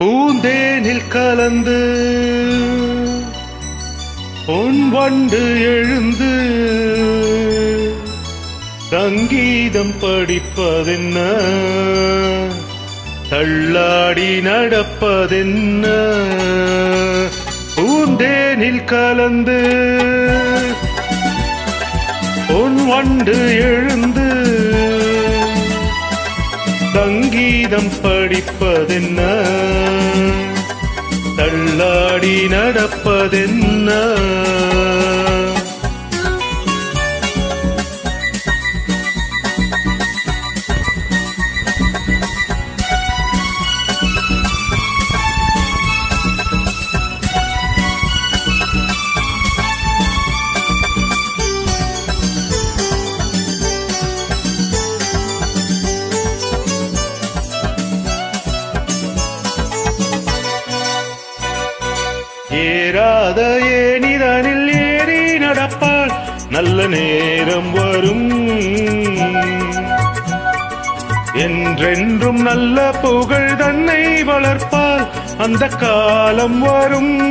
பூந்தேனில் கலந்து பொன் வண்டு எழுந்து சங்கீதம் படிப்பதென்ன? தள்ளாடி நடப்பதென்ன? பூந்தேனில் கலந்து பொன் வண்டு எழுந்து சங்கீதம் படிப்பதென்ன? தள்ளாடி நடப்பதென்ன? ஏறாத ஏனிதனில் ஏறி நடப்பாள் நல்ல நேரம் வரும். என்றென்றும் நல்ல புகழ் தன்னை வளர்ப்பால் அந்த காலம் வரும்.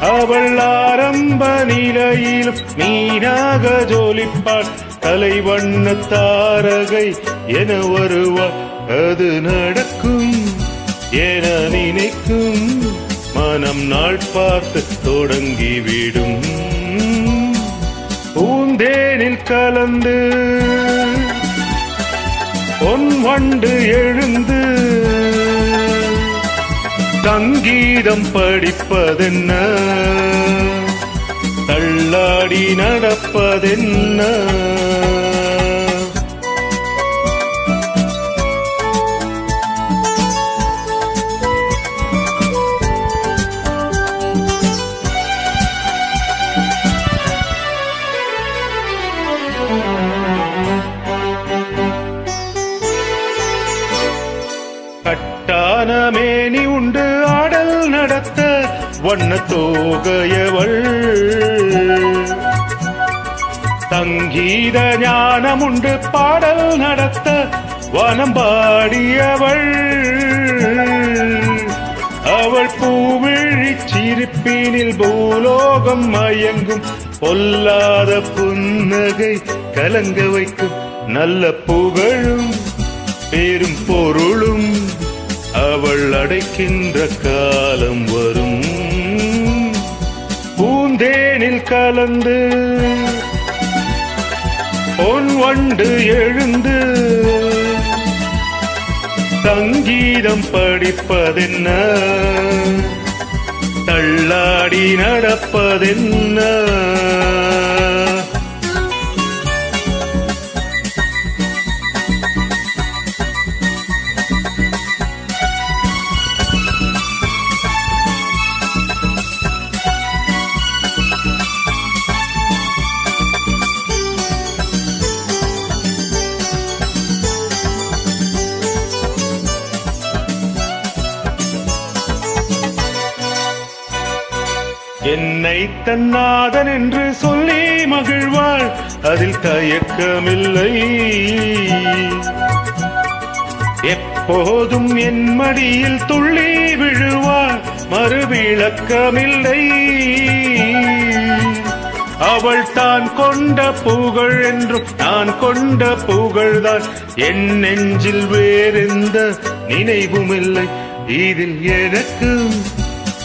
அவள் ஆரம்ப நிலையிலும் மீனாக ஜோலிப்பாள் தலைவண்ண தாரகை என வருவாள். அது நடக்கும். என நினைக்கும் மனம் நாள் பார்த்து தொடங்கிவிடும் பூந்தேனில் கலந்து பொன் வண்டு எழுந்து சங்கீதம் படிப்பதென்ன? தள்ளாடி நடப்பதென்ன? கட்டான மேனி உண்டு ஆடல் நடத்த வண்ண தோகையவள். சங்கீத ஞானம் உண்டு பாடல் நடத்த வனம் பாடியவள். அவள் பூவிழி சிரிப்பினில் பூலோகம் மயங்கும் பொல்லாத புன்னகை கலங்க வைக்கும் நல்ல புகழும் பெரும் பொருளும். அவள் அடைக்கின்ற காலம் வரும். பூந்தேனில் கலந்து பொன் வண்டு எழுந்து சங்கீதம் படிப்பதென்ன? தள்ளாடி நடப்பதென்ன? என்னை தன்னாதன் என்று சொல்லி மகிழ்வாள். அதில் தயக்கமில்லை. எப்போதும் என் மடியில் துள்ளி விழுவாள். மறுவிளக்கமில்லை. அவள் தான் கொண்ட புகழ் என்றும் நான் கொண்ட புகழ்தான். என் நெஞ்சில் வேறெந்த நினைவுமில்லை. இதில் எனக்கு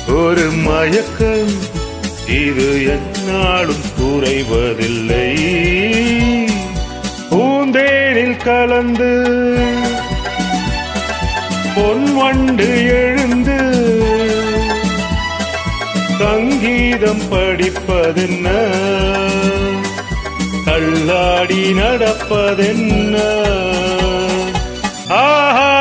ஒரு மயக்கம். இது என்னாலும் குறைவதில்லை. பூந்தேனில் கலந்து பொன் வண்டு எழுந்து சங்கீதம் படிப்பதென்ன? தள்ளாடி நடப்பதென்ன? ஆஹா